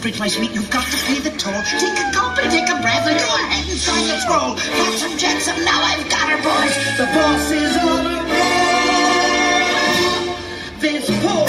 Bridge, my sweet, you've got to pay the toll. Take a gulp and take a breath and go ahead and sign the scroll. Flotsam jetsam, now I've got her, boys. The boss is on a roll. This poor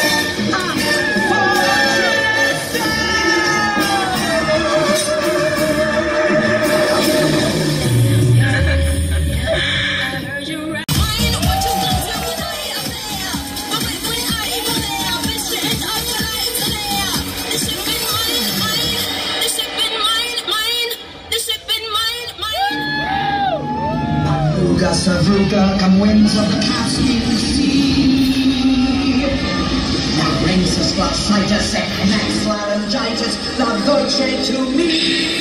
Dolce to me.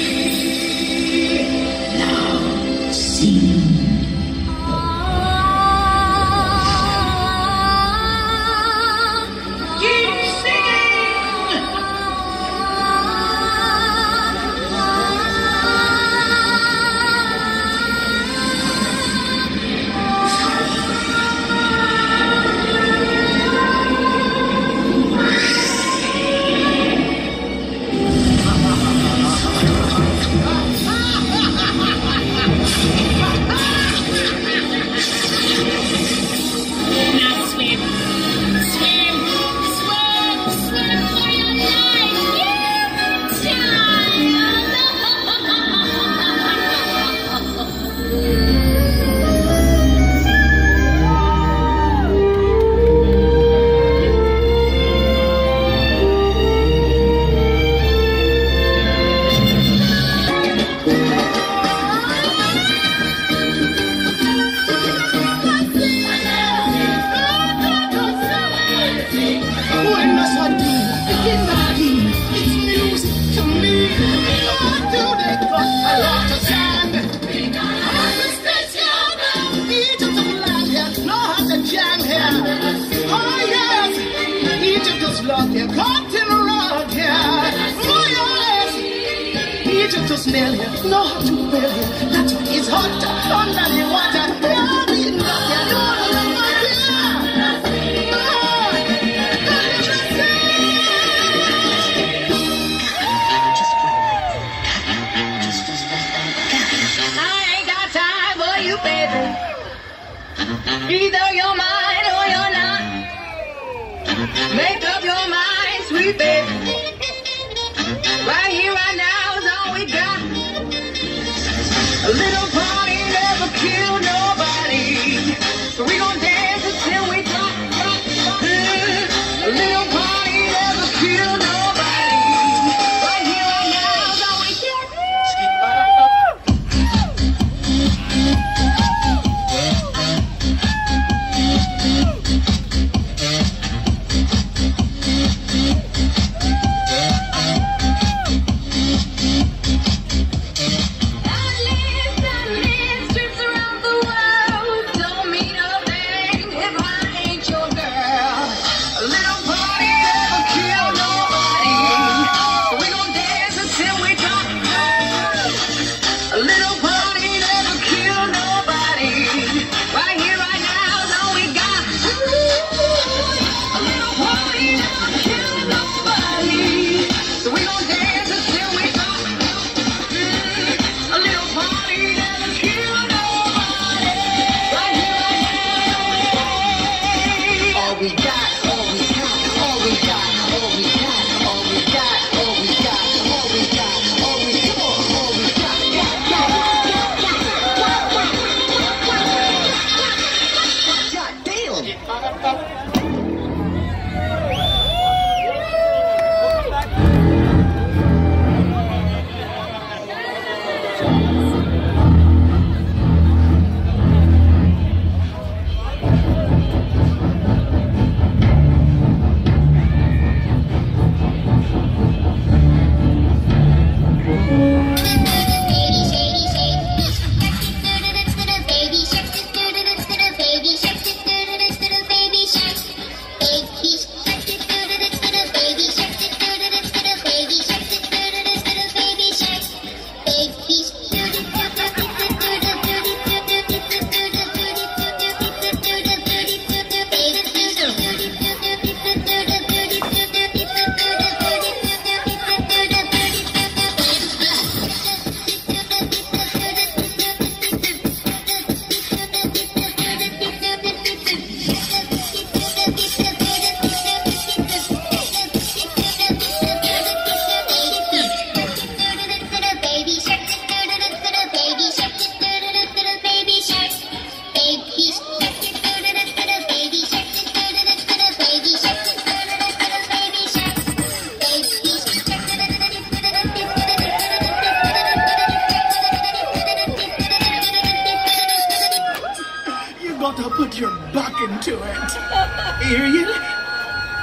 Is in a rug here. Oh yes, Egypt is smell here, know how to. That's why hot under the water. Yeah. I you. Either baby. Right here, right now is all we got. A little party never killed little into it. You?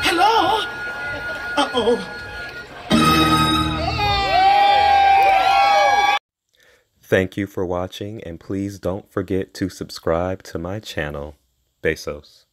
Hello? Uh-oh. Thank you for watching and please don't forget to subscribe to my channel, Besos.